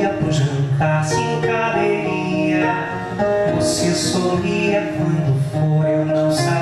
Para pro jantar se encadeiria. Você sorria quando for eu não sabia